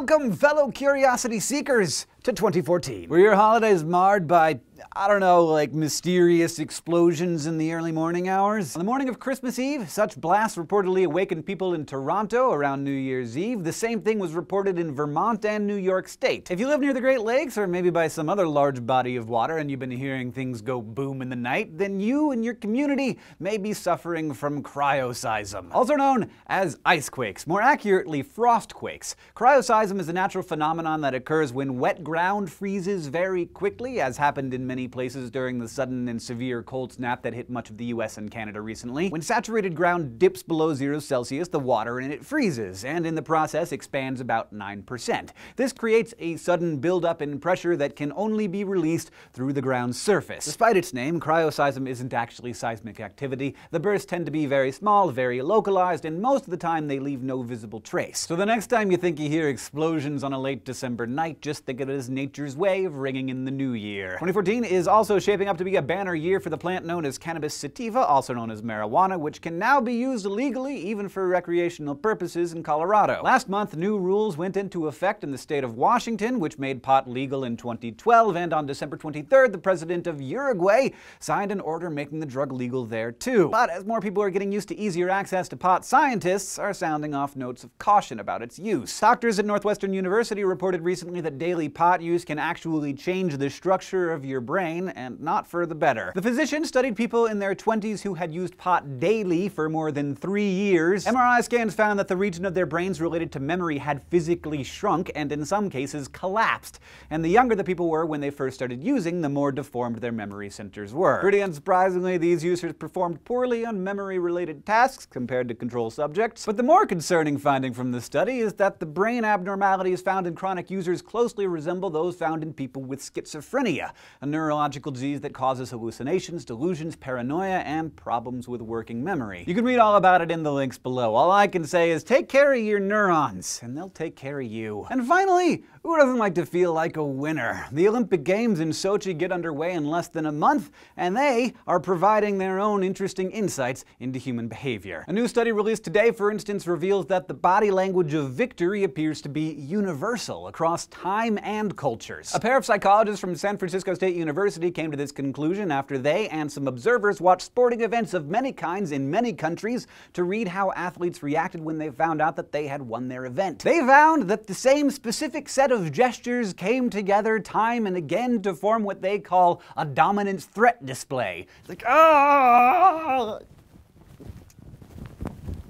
Welcome, fellow curiosity seekers, to 2014. Were your holidays marred by, I don't know, like mysterious explosions in the early morning hours? On the morning of Christmas Eve, such blasts reportedly awakened people in Toronto around New Year's Eve. The same thing was reported in Vermont and New York State. If you live near the Great Lakes or maybe by some other large body of water and you've been hearing things go boom in the night, then you and your community may be suffering from cryoseism, also known as ice quakes, more accurately, frost quakes. Cryoseism is a natural phenomenon that occurs when wet ground freezes very quickly, as happened in many places during the sudden and severe cold snap that hit much of the US and Canada recently. When saturated ground dips below zero Celsius, the water in it freezes, and in the process expands about 9%. This creates a sudden buildup in pressure that can only be released through the ground's surface. Despite its name, cryoseism isn't actually seismic activity. The bursts tend to be very small, very localized, and most of the time they leave no visible trace. So the next time you think you hear explosions on a late December night, just think of it as nature's way of ringing in the new year. 2014 is also shaping up to be a banner year for the plant known as cannabis sativa, also known as marijuana, which can now be used legally even for recreational purposes in Colorado. Last month, new rules went into effect in the state of Washington, which made pot legal in 2012, and on December 23rd, the president of Uruguay signed an order making the drug legal there too. But as more people are getting used to easier access to pot, scientists are sounding off notes of caution about its use. Doctors at Northwestern University reported recently that daily pot use can actually change the structure of your brain, and not for the better. The physician studied people in their 20s who had used pot daily for more than three years. MRI scans found that the region of their brains related to memory had physically shrunk and in some cases collapsed. And the younger the people were when they first started using, the more deformed their memory centers were. Pretty unsurprisingly, these users performed poorly on memory-related tasks compared to control subjects. But the more concerning finding from the study is that the brain abnormalities found in chronic users closely resemble those found in people with schizophrenia, a neurological disease that causes hallucinations, delusions, paranoia, and problems with working memory. You can read all about it in the links below. All I can say is take care of your neurons, and they'll take care of you. And finally, who doesn't like to feel like a winner? The Olympic Games in Sochi get underway in less than a month, and they are providing their own interesting insights into human behavior. A new study released today, for instance, reveals that the body language of victory appears to be universal across time and cultures. A pair of psychologists from San Francisco State University came to this conclusion after they and some observers watched sporting events of many kinds in many countries to read how athletes reacted when they found out that they had won their event. They found that the same specific set of gestures came together time and again to form what they call a dominance threat display. It's like, ah!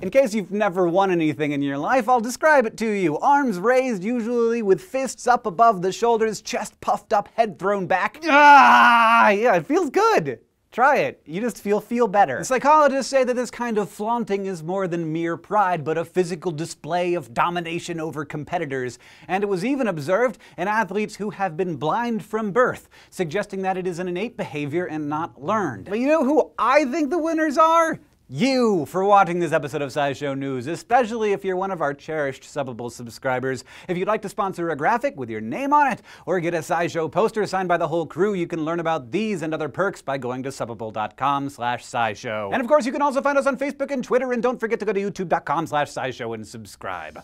In case you've never won anything in your life, I'll describe it to you. Arms raised, usually with fists up above the shoulders, chest puffed up, head thrown back. Ah! Yeah, it feels good. Try it. You just feel feel better. The psychologists say that this kind of flaunting is more than mere pride, but a physical display of domination over competitors. And it was even observed in athletes who have been blind from birth, suggesting that it is an innate behavior and not learned. But you know who I think the winners are? You for watching this episode of SciShow News, especially if you're one of our cherished Subbable subscribers. If you'd like to sponsor a graphic with your name on it, or get a SciShow poster signed by the whole crew, you can learn about these and other perks by going to subbable.com slash scishow. And of course, you can also find us on Facebook and Twitter, and don't forget to go to youtube.com slash scishow and subscribe.